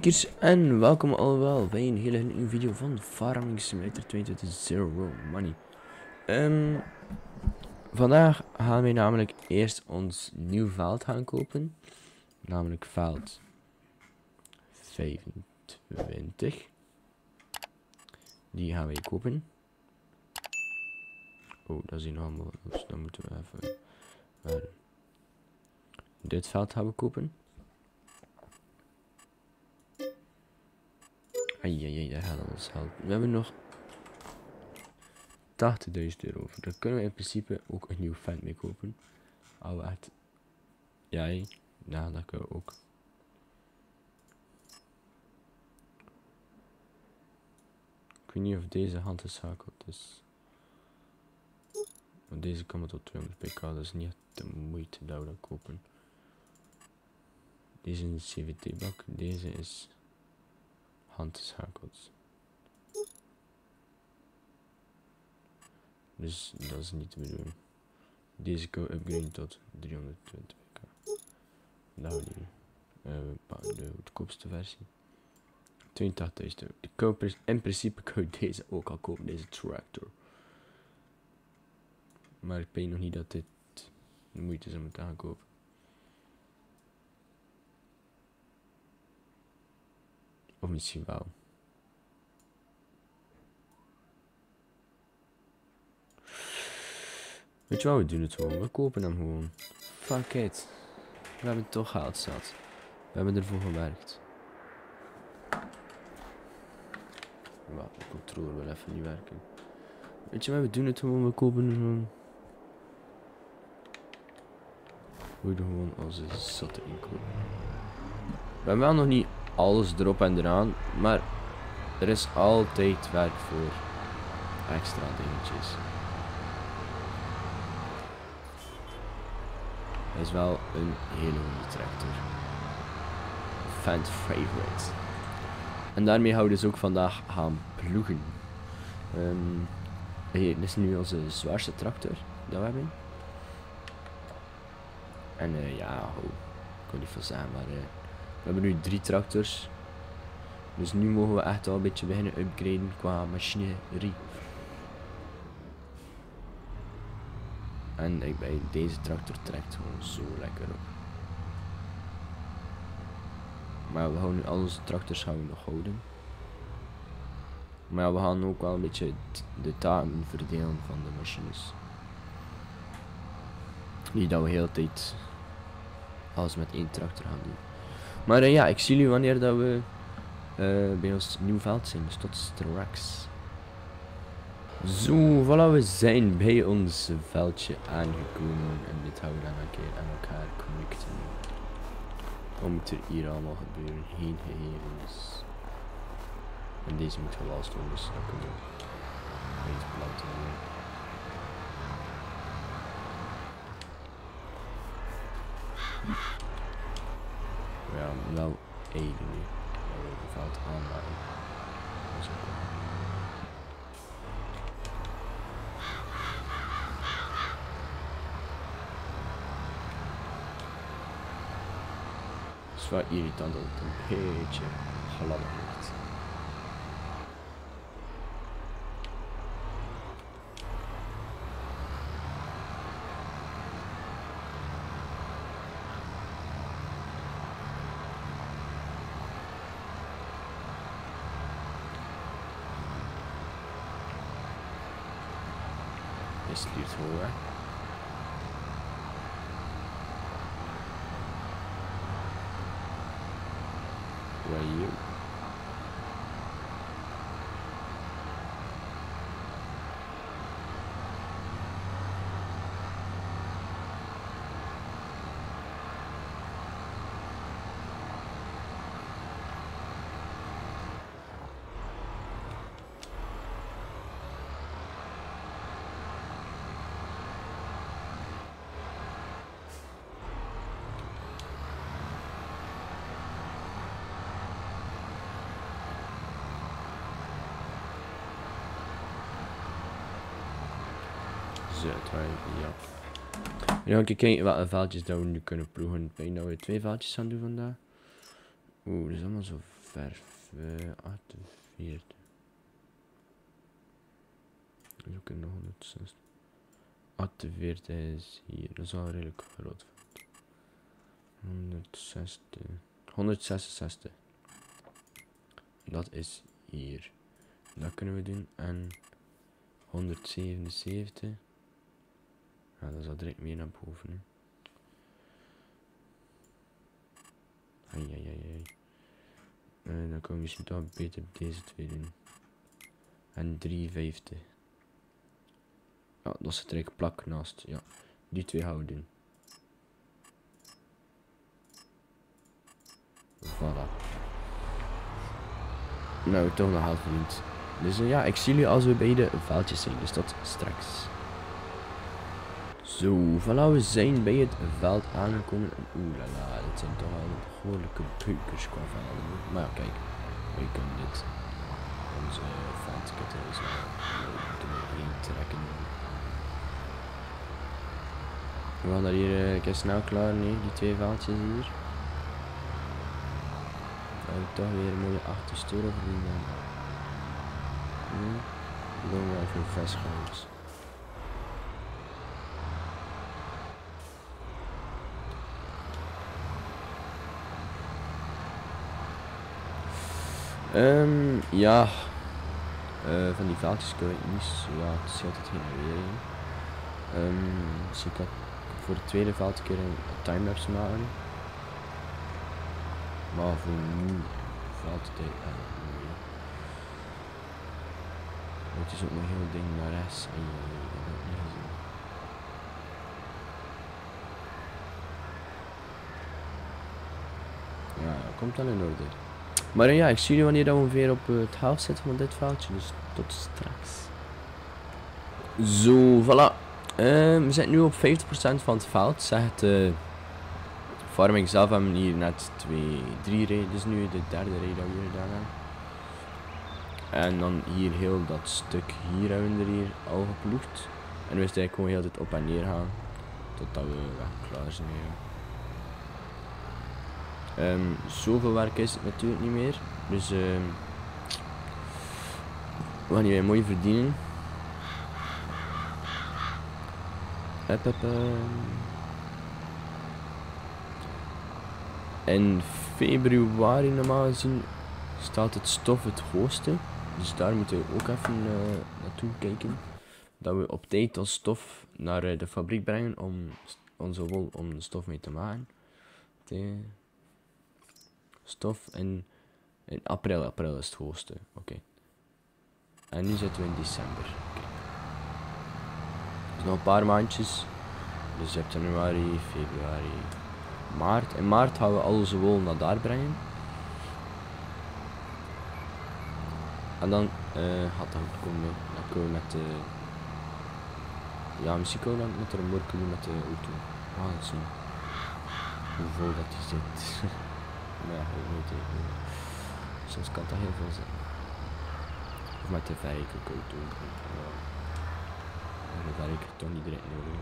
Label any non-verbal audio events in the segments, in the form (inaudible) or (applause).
Kijkers en welkom allemaal bij een hele nieuwe video van Farming Simulator 22 Zero Money. Ehm, vandaag gaan wij namelijk eerst ons nieuw veld gaan kopen. Namelijk veld 25. Die gaan wij kopen. Oh, dat is hier nog allemaal. Dus dan moeten we even... eh, dit veld gaan we kopen. Ai, daar gaat ons geld. We hebben nog 80.000 euro over. Daar kunnen we in principe ook een nieuw vent mee kopen. Al echt. Jij, ja, dat kunnen we ook. Ik weet niet of deze hand is is. Want deze kan tot 200 pk, dat is niet de moeite dat we kopen. Deze is een CVT bak, deze is Dus dat is niet de bedoeling. Deze kan upgraden tot 320 pk. Dat we die. eh, we pakken de goedkoopste versie. 82.000 euro. De kopers, in principe kun je deze ook al kopen, deze tractor. Maar ik weet nog niet dat dit de moeite is om het te kopen. Of misschien wel. Weet je wat, we doen het gewoon. We kopen hem gewoon. Fuck it. We hebben toch geld zat. We hebben ervoor gewerkt. Wacht, de controller wil even niet werken. Weet je wat, we doen het gewoon. We kopen hem gewoon. We doen gewoon onze zotte inkoop. We hebben wel nog niet alles erop en eraan, maar er is altijd werk voor extra dingetjes. Is wel een hele goede tractor. Fan favorite. En daarmee houden we dus ook vandaag gaan ploegen. Ehm hier, dit is nu onze zwaarste tractor dat we hebben. En eh, ja, ik kan niet veel zeggen, maar eh, we hebben nu drie tractors. Dus nu mogen we echt al een beetje beginnen upgraden qua machinerie. En ik, bij deze tractor trekt gewoon zo lekker op. Maar we houden nu al onze tractors gaan we nog houden. Maar we gaan ook wel een beetje de taken verdelen van de machines. Niet dat we de hele tijd alles met één tractor gaan doen. Maar eh, ja, ik zie jullie wanneer dat we eh, bij ons nieuw veld zijn. Dus tot straks. Zo, voilà, we zijn bij ons veldje aangekomen. En dit gaan we dan een keer aan elkaar connecten. Wat moet er hier allemaal gebeuren? Heen gegevens. En deze moet gelast worden, dus dan kunnen we deze planten doen. Ja, wel één nu. Dat we een fout aanmaken. Dat is ook wel. Het is wel irritant dat het een beetje gladder ligt. Is het Waren ja. Nu ga ik kijken welke veldjes dat we nu kunnen ploegen. Ik denk dat we twee veldjes gaan doen vandaag. Oeh, dat is allemaal zo verf. Uh, 48. Dus ook in de 160. 48 is hier. Dat is al redelijk groot. 160. 166. Dat is hier. Dat kunnen we doen. En 177. Ja, dat is al direct meer naar boven. Hè. Ai, ai, ai. Uh, dan kunnen we misschien beter deze twee doen. En 350. Ja, dat het direct plak naast. Ja, die twee houden. Voilà. Nou, toch nog half verdiend. Dus uh, ja, ik zie jullie als we bij de vuiltjes zijn. Dus tot straks. Zo, voilà, we zijn bij het veld aangekomen. En oeh la la, dit zijn toch wel behoorlijke beukers qua velden. Maar ja, kijk, we kunnen dit onze veldkutter is doorheen trekken. We gaan daar hier uh, ik snel klaar nu, die twee veldjes hier. Dan heb ik toch weer een mooie achterstuur verdienen. Hm, doen we even vastgoud. Um, ja, uh, van die veldjes kun ik niet zo, ja, het scheelt het genereren. Um, dus ik had voor het tweede een keer een timelapse maken. Maar voor nu valt het eigenlijk niet meer. Het is ook nog heel ding naar rechts en je dat heb ik niet gezien. Ja, komt dan in orde. Maar ja, ik zie jullie wanneer we ongeveer op het helft zitten van dit veldje. Dus tot straks. Zo, voilà. Uh, we zitten nu op 50% van het veld. Zegt uh, farming zelf hebben hier net twee, drie reden. Dus nu de derde reden dat we hier gedaan hebben. En dan hier heel dat stuk hier hebben we er hier al geploegd. En we eigenlijk gewoon heel dit op en neer gaan. Totdat we klaar zijn. Um, zoveel werk is het natuurlijk niet meer. Dus we gaan mooi verdienen. In februari normaal gezien staat het stof het hoogste. Dus daar moeten we ook even uh, naartoe kijken. Dat we op tijd ons stof naar uh, de fabriek brengen om onze wol om de stof mee te maken. Stof in, in april. April is het hoogste. Oké. En nu zitten we in december. Dus nog een paar maandjes. Dus je hebt januari, februari, maart. In maart gaan we al onze wol naar daar brengen. En dan uh, gaat dat komen. Dan komen we met de. Ja, misschien komen we met de remorke met de auto. We gaan het zien. Hoeveel dat die zit. (laughs) Ja, ik weet het Soms kan dat heel veel zijn. Of met de verreker kan doen. Maar de verreker toch niet direct nodig.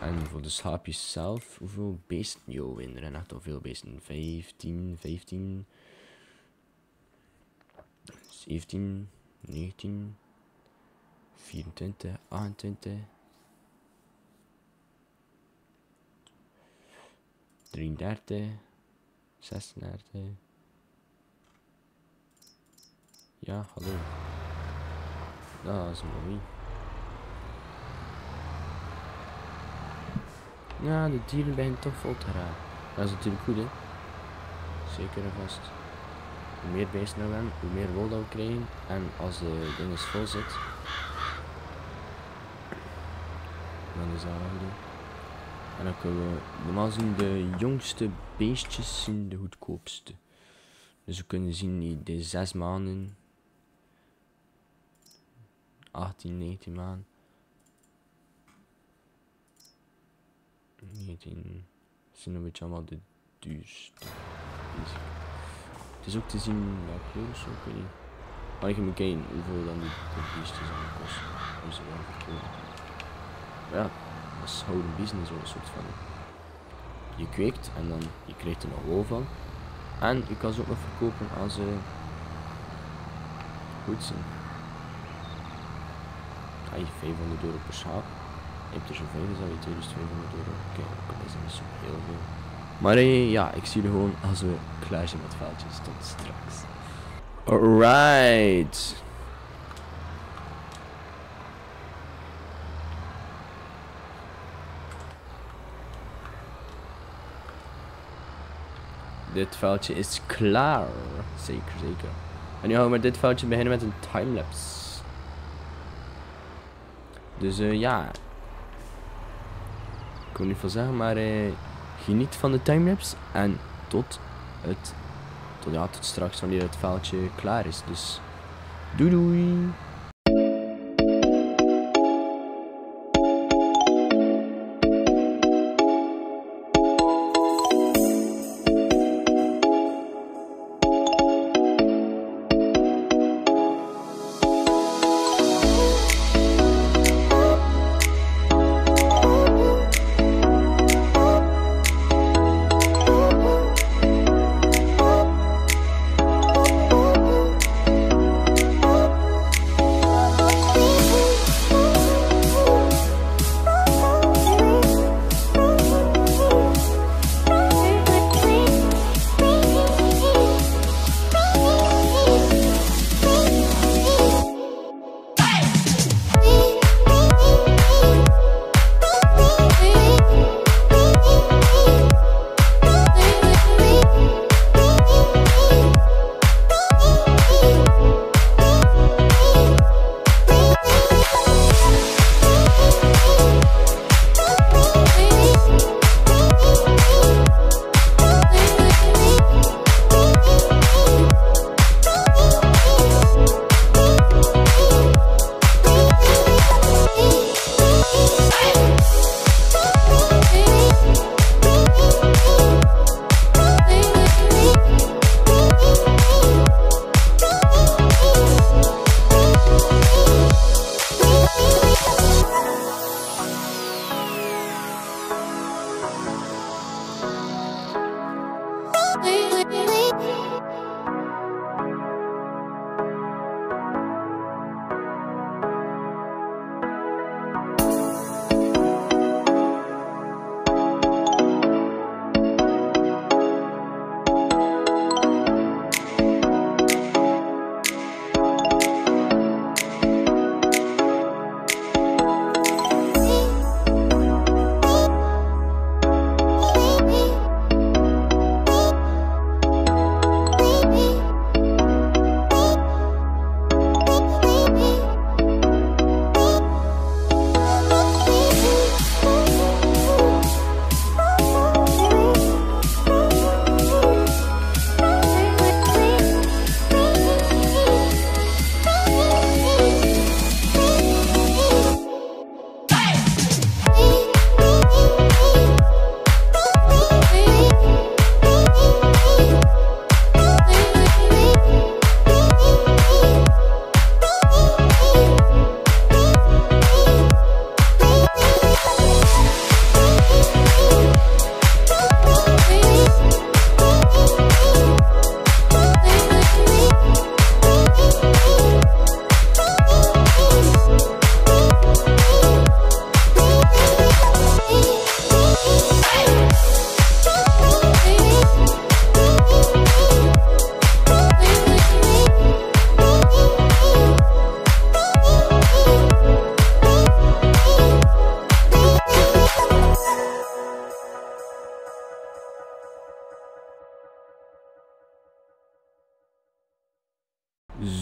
En voor de schaapjes zelf, hoeveel beesten? Jo, in echt al veel beesten. 15, 15, 17, 19, 24, 28, 33, 36. Ja, hallo. Dat is mooi. Ja, de dieren beginnen toch vol te raken. Dat is natuurlijk goed, hè. Zeker en vast. Hoe meer beesten we hebben, hoe meer wol we krijgen. En als de ding vol zit, dan is En dan kunnen we normaal zien de jongste beestjes zien de goedkoopste. Dus we kunnen zien die de 6 maanden, 18, 19 maanden. 19 zijn een beetje allemaal de duurste. Het is ook te zien welke kleur zo, ik niet. Maar je moet kijken hoeveel dan die, beestjes aan kosten. Om ze wel verkopen. Ja, dat is houden business een soort van. Je kweekt en dan je krijgt er nog wol van. En je kan ze ook nog verkopen als ze goed zijn. Ah, je 500 euro per schaap. Je hebt er zo 5, is dat je 2500 euro. Oké, dat is niet zo heel veel. Maar eh, ja, ik zie er gewoon als we klaar zijn met veldjes. Tot straks. Alright. Dit veldje is klaar. Zeker, zeker. En nu gaan we met dit veldje beginnen met een timelapse. Dus eh ja. Ik wil niet veel zeggen, maar eh, geniet van de timelapse. En tot het. Tot, ja, tot straks wanneer het veldje klaar is. Dus doei doei.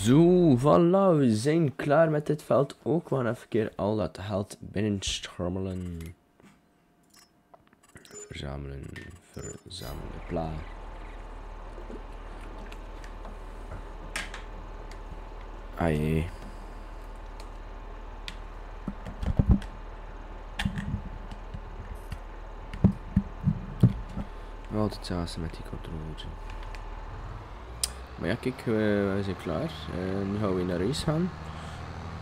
Zo, voilà, we zijn klaar met dit veld ook. We gaan even keer al dat geld binnenstrommelen. Verzamelen, verzamelen, bla. Ah jee. Altijd hetzelfde met die controller. Maar ja, kijk, we, zijn klaar. Uh, nu gaan we naar huis gaan.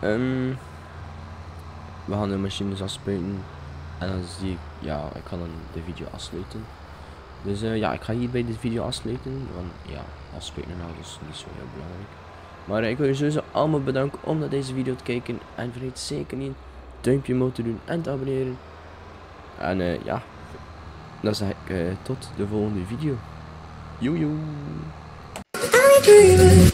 Um, we gaan de machines afspuiten. En dan zie ik, ja, ik ga dan de video afsluiten. Dus eh, ja, ik ga hierbij de video afsluiten. Want ja, afspuiten nou, is niet zo heel belangrijk. Maar ik wil je sowieso allemaal bedanken om naar deze video te kijken. En vergeet zeker niet duimpje omhoog te doen en te abonneren. En eh, ja, dan zeg ik eh, tot de volgende video. Joejoe! dreaming